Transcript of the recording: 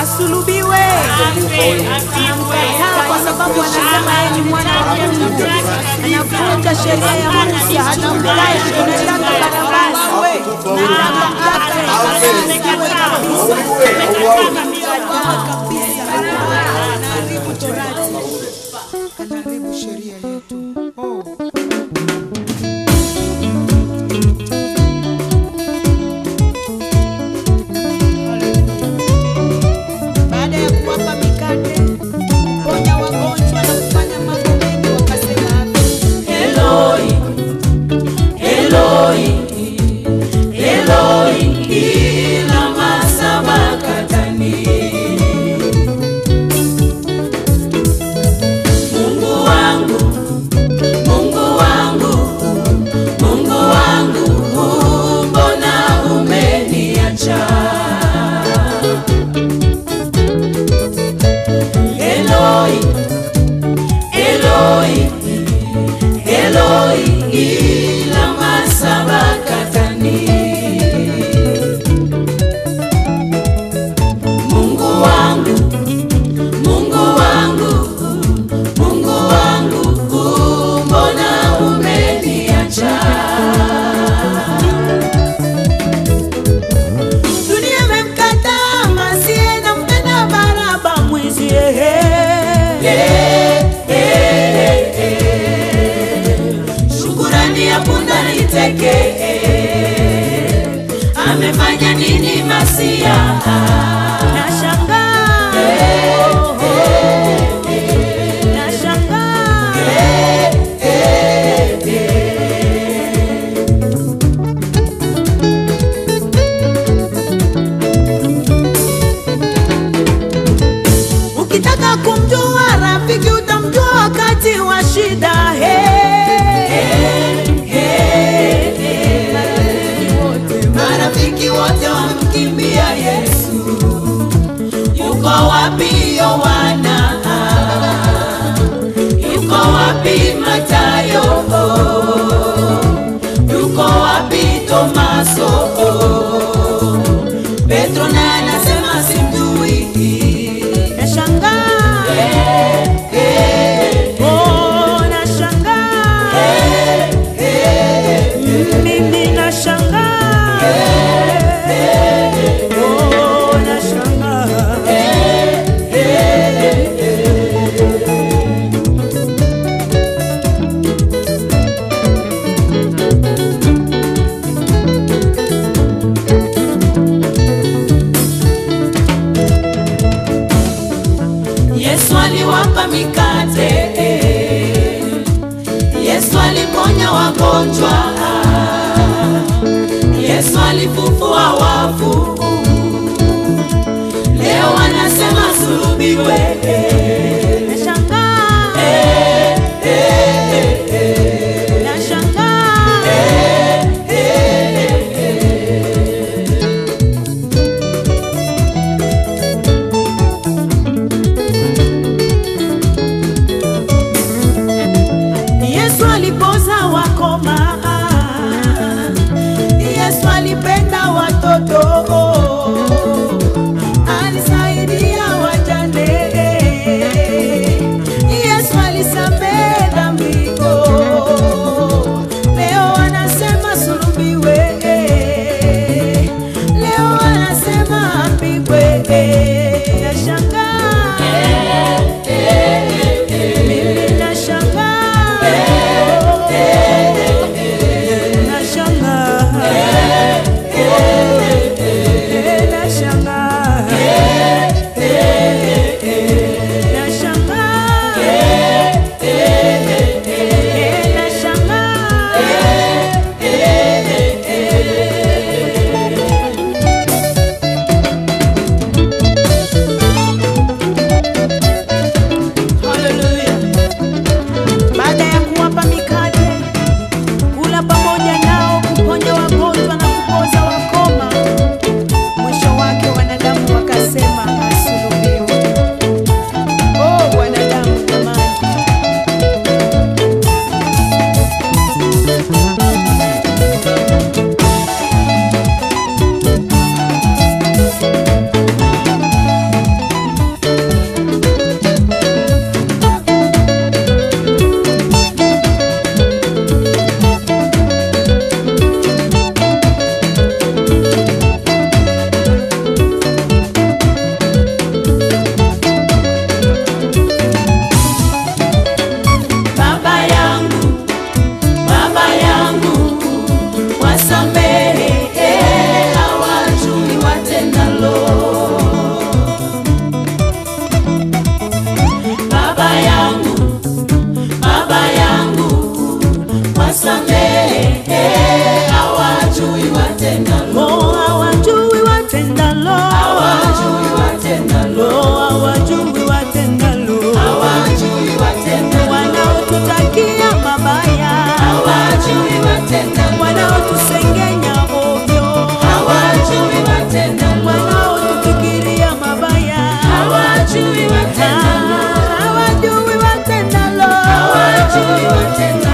asulubiwe. Amekataa kwa sababu anasema yeye ni mwana wa Mungu, anavunja sheria ya Musa, anamkaa shetani barabara na kabisa amefanya nini Masia? Ukitaka kumjua rafiki utamjua wakati wa shida. walifufua wafu, leo wanasema sulubiwe. watenda Lord. How we watenda Lord. How we watenda